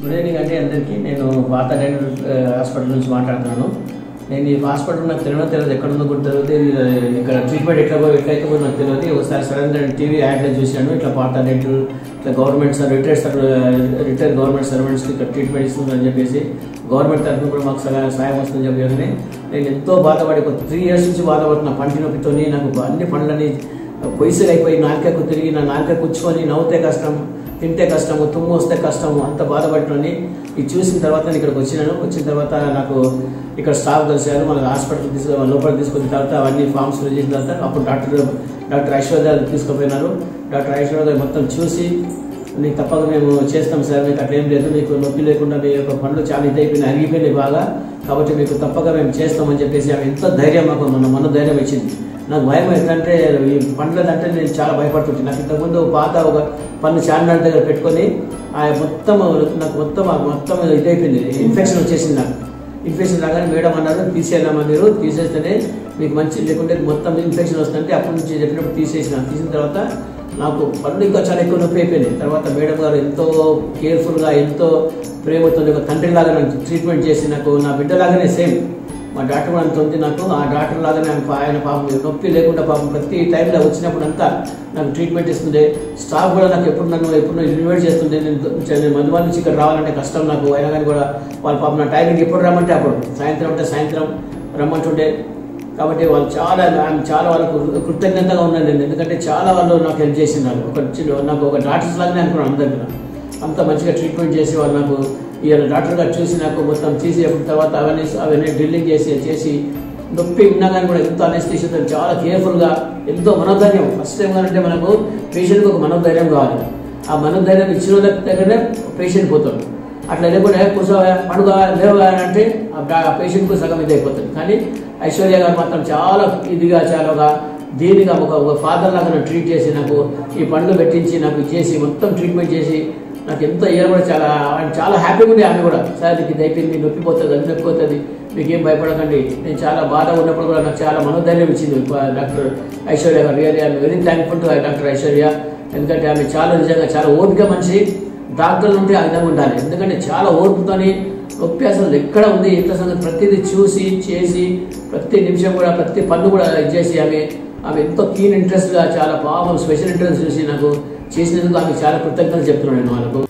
Good evening అండి అందరికీ. నేను పాత డెంటల్ హాస్పిటల్ నుంచి మాట్లాడుతున్నాను. నేను ఈ హాస్పిటల్ నాకు తెలియదు తెలియదు ఎక్కడ ఉందో కూడా తెలియదు. ఇక్కడ ట్రీట్మెంట్ ఎట్లా పోయి ఎట్లయితే కూడా నాకు తెలియదు. ఒకసారి సడన్ టీవీ యాడ్లో చూశాను. ఇట్లా పాత డెంటల్ ఇట్లా government sir retired sir retire government సర్వెంట్స్కి ఇక్కడ ట్రీట్మెంట్ ఇస్తుందని చెప్పేసి గవర్నమెంట్ తరఫున కూడా మాకు సహాయం సాయం వస్తుందని చెప్పేసి నేను ఎంతో బాధపడి ఒక త్రీ ఇయర్స్ నుంచి బాధపడుతున్నా పంటి నొప్పితోని నాకు అన్ని పండ్లని పొయ్యిసలు అయిపోయి నాలుకకు తిరిగి నా నాలుక కూర్చొని నవ్వుతే కష్టం. తింటే కష్టము తుమ్ము వస్తే కష్టము అంత బాధపడుతుంది ఇది చూసిన తర్వాత నేను ఇక్కడికి వచ్చినాను. వచ్చిన తర్వాత నాకు ఇక్కడ స్టాఫ్ కలిసారు మన హాస్పిటల్ తీసుకు లోపల తీసుకున్న తర్వాత అవన్నీ ఫామ్స్ ఫిల్ చేసిన తర్వాత అప్పుడు డాక్టర్ డాక్టర్ ఐశ్వర్య తీసుకుపోయినారు. డాక్టర్ ఐశ్వర్య గారు మొత్తం చూసి నీకు తప్పక మేము చేస్తాం సార్ మీకు అట్లేం లేదు. మీకు నొప్పి లేకుండా మీ యొక్క పనులు చాలా ఇదైపోయినాయి అరిగిపోయినాయి బాగా. కాబట్టి మీకు తప్పక మేము చేస్తామని చెప్పేసి ఆమె ఎంత ధైర్యం మాకు మన మన ధైర్యం ఇచ్చింది. నాకు భయం ఎట్లంటే ఈ పండ్లదంటే నేను చాలా భయపడుతుంటాను నాకు ఇంతకుముందు పాత ఒక పన్ను చార్మినార్ దగ్గర పెట్టుకొని ఆ మొత్తం నాకు మొత్తం మొత్తం ఇదైపోయింది. ఇన్ఫెక్షన్ వచ్చేసింది నాకు. ఇన్ఫెక్షన్ రాగానే మేడం అన్నారు తీసేయాలమ్మా మీరు తీసేస్తేనే మీకు మంచి లేకుంటే మొత్తం ఇన్ఫెక్షన్ వస్తుంటే అప్పటి నుంచి చెప్పినప్పుడు తీసేసిన. తీసిన తర్వాత నాకు పన్ను ఇంకా చాలా ఎక్కువ నొప్పి అయిపోయింది. తర్వాత మేడం గారు ఎంతో కేర్ఫుల్గా ఎంతో ప్రేమతో ఒక తండ్రి లాగా నాకు ట్రీట్మెంట్ చేసి నాకు నా బిడ్డలాగానే సేమ్. మా డాక్టర్ కూడా తొంది నాకు ఆ డాక్టర్ లాగానే ఆయన ఆయన పాపం నొప్పి లేకుండా పాపం ప్రతి టైంలో వచ్చినప్పుడు అంతా నాకు ట్రీట్మెంట్ ఇస్తుండే. స్టాఫ్ కూడా నాకు ఎప్పుడు నన్ను ఎప్పుడు ఇన్వైట్ చేస్తుండే. నేను నేను మధుబాల నుంచి ఇక్కడ రావాలంటే కష్టం నాకు. అయినా కానీ కూడా వాళ్ళ పాపం నా టైంకి ఎప్పుడు రమ్మంటే అప్పుడు. సాయంత్రం అంటే సాయంత్రం రమ్మంటుండే. కాబట్టి వాళ్ళు చాలా ఆయన చాలా వాళ్ళకు కృతజ్ఞతగా ఉన్నాను నేను. ఎందుకంటే చాలా వాళ్ళు నాకు హెల్ప్ చేసినారు. ఒక చిన్న నాకు ఒక డాక్టర్స్ లాగానే అనుకున్నాను అందరికీ అంత మంచిగా ట్రీట్మెంట్ చేసేవాళ్ళు నాకు ఈయన డాక్టర్ గారు చూసి నాకు మొత్తం చేసి తర్వాత అవన్నీ అవన్నీ డ్రిల్లింగ్ చేసి చేసి నొప్పి ఉన్నా కానీ కూడా ఎంతో అనేస్థిషితో చాలా కేర్ఫుల్గా ఎంతో మనోధైర్యం. ఫస్ట్ టైం అంటే మనకు పేషెంట్కి ఒక మనోధైర్యం కావాలి. ఆ మనోధైర్యం ఇచ్చిన దగ్గరనే పేషెంట్ పోతాడు. అట్లా లేకుండా కూర్చో పండుగ లేవగా అంటే ఆ పేషెంట్కు సగం ఇది అయిపోతుంది. కానీ ఐశ్వర్య గారు మాత్రం చాలా ఇదిగా చాలా దీనిగా ఒక ఒక ఫాదర్ లాగా ట్రీట్ చేసి నాకు ఈ పండ్లు పెట్టించి నాకు చేసి మొత్తం ట్రీట్మెంట్ చేసి నాకు ఎంతో ఇయర్ కూడా చాలా ఆయన చాలా హ్యాపీగా ఉంది ఆమె కూడా. సార్ ఇది అయిపోయింది నొప్పి అది నొప్పిపోతుంది మీకేం భయపడకండి. నేను చాలా బాధ ఉన్నప్పుడు కూడా నాకు చాలా మనోధైర్యం ఇచ్చింది డాక్టర్ ఐశ్వర్య గారు. Really I'm very thankful to doctor Aishwarya. ఎందుకంటే ఆమె చాలా నిజంగా చాలా ఓపిక మనిషి. డాక్టర్లు ఉంటే ఆ విధంగా ఉండాలి. ఎందుకంటే చాలా ఓర్పుతోని నొప్పి అసలు ఎక్కడ ఉంది ఎంత సంగతి ప్రతిదీ చూసి చేసి ప్రతి నిమిషం కూడా ప్రతి పన్ను కూడా ఇది చేసి ఆమె ఆమె ఎంతో కీన్ ఇంట్రెస్ట్గా చాలా పాపం స్పెషల్ ఇంట్రెస్ట్ చూసి నాకు చేసినందుకు ఆమె చాలా కృతజ్ఞతలు చెప్తున్నాను నేను వాళ్ళకు.